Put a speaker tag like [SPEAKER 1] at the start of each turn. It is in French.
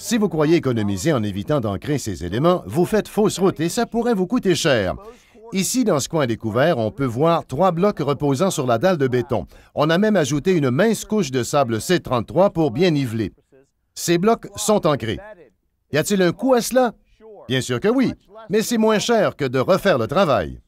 [SPEAKER 1] Si vous croyez économiser en évitant d'ancrer ces éléments, vous faites fausse route et ça pourrait vous coûter cher. Ici, dans ce coin découvert, on peut voir trois blocs reposant sur la dalle de béton. On a même ajouté une mince couche de sable C33 pour bien niveler. Ces blocs sont ancrés. Y a-t-il un coût à cela? Bien sûr que oui, mais c'est moins cher que de refaire le travail.